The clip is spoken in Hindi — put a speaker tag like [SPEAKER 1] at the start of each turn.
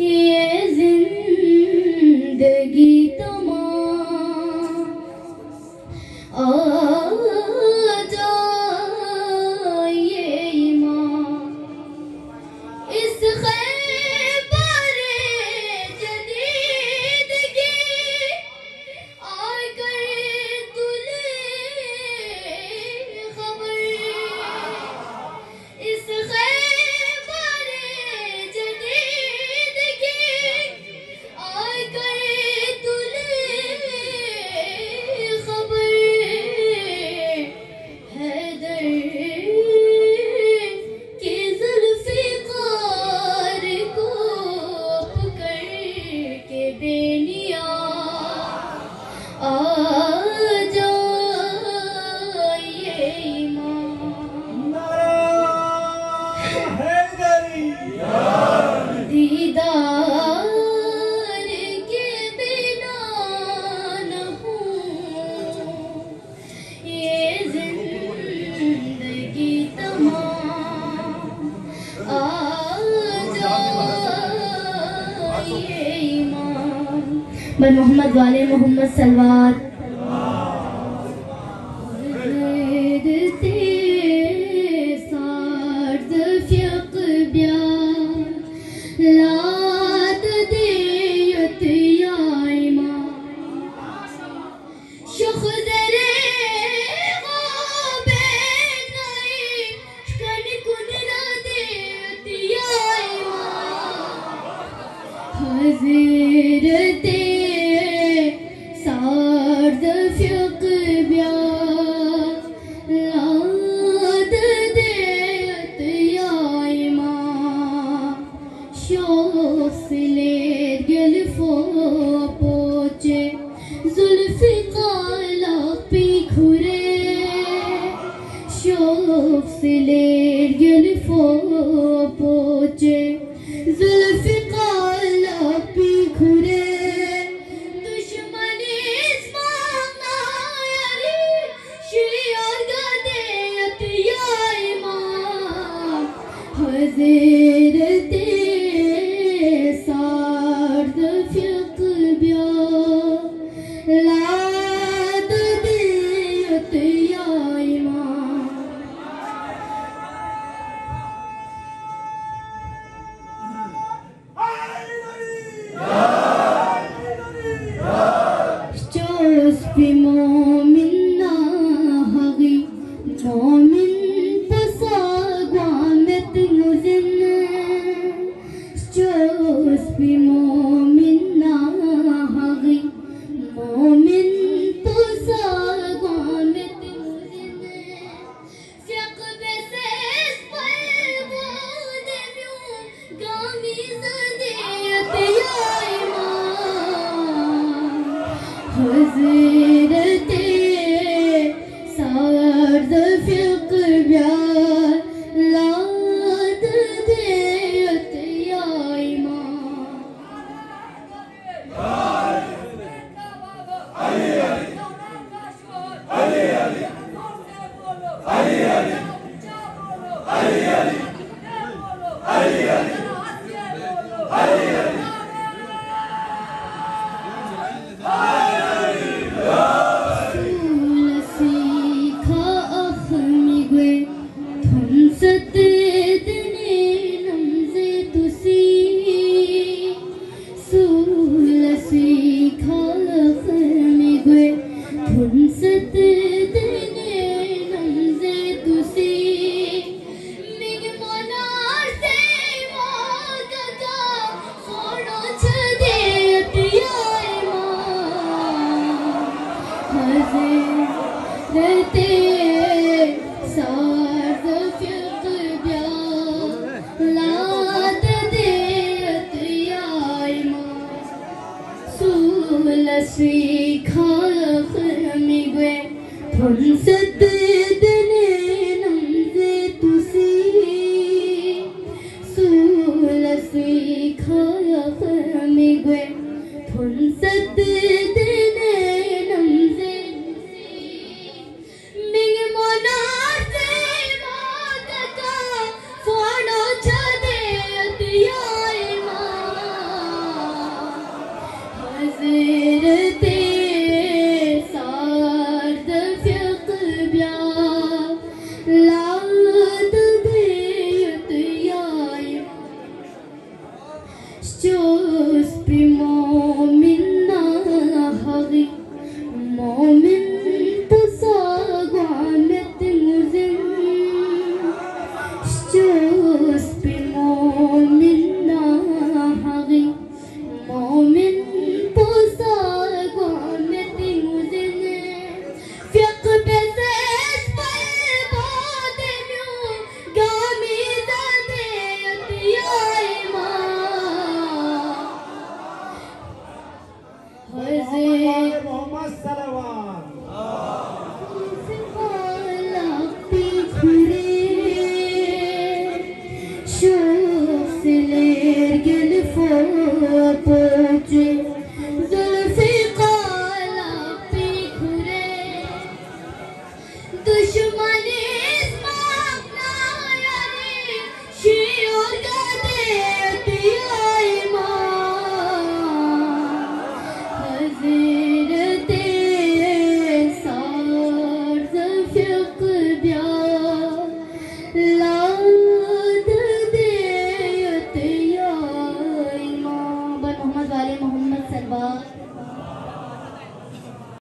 [SPEAKER 1] ये ज़िंदगी तुम Oh. मोहम्मद वाले Mohammad salwar. pure şofsiler gönü fopoce zülfü kalbi kure Hazır ಸ್ವೀಕಾರ ನಮಿಗೆ ಪುನ್ಸತ್ತದನೆ ನಮ್ದೆ ತುಸಿ ಸೂಲ ಸ್ವೀಕಾರ ನಮಿಗೆ ಪುನ್ಸತ್ತದ Where is it? Muhammad
[SPEAKER 2] Salawat. Ah.